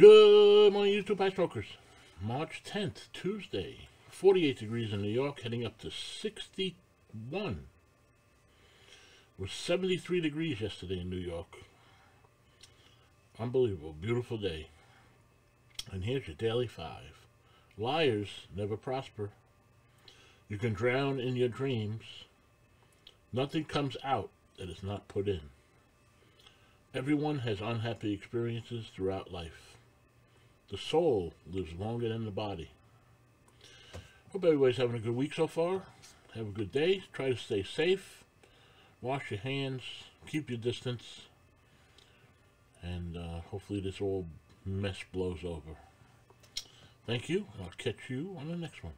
Good morning, YouTube Pipe Smokers. March 10th, Tuesday. 48 degrees in New York, heading up to 61. It was 73 degrees yesterday in New York. Unbelievable. Beautiful day. And here's your daily five. Liars never prosper. You can drown in your dreams. Nothing comes out that is not put in. Everyone has unhappy experiences throughout life. The soul lives longer than the body. Hope everybody's having a good week so far. Have a good day. Try to stay safe. Wash your hands. Keep your distance. And uh, hopefully this whole mess blows over. Thank you. I'll catch you on the next one.